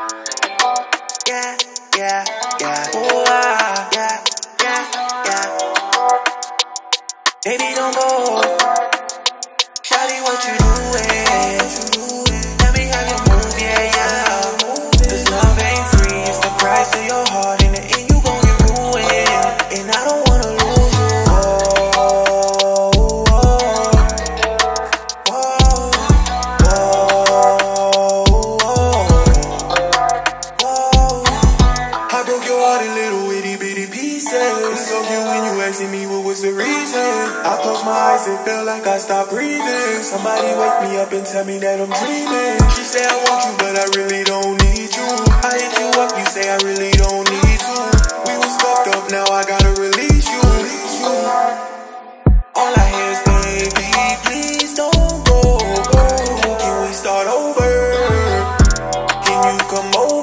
Yeah, yeah, yeah. Ooh, ah, yeah, yeah, yeah. Baby, don't go. Shawty, what you doing? Let me have your move, yeah, love ain't free, it's the price of your heart. In the end, you gon' get ruined. And I don't reason? Couldn't you when you asking me what was the reason. I closed my eyes and felt like I stopped breathing. Somebody wake me up and tell me that I'm dreaming. She said I want you, but I really don't need you. I hit you up, you say I really don't need you. We was fucked up, now I gotta release you. Release you. All I hear is baby, please don't go. Can we start over? Can you come over?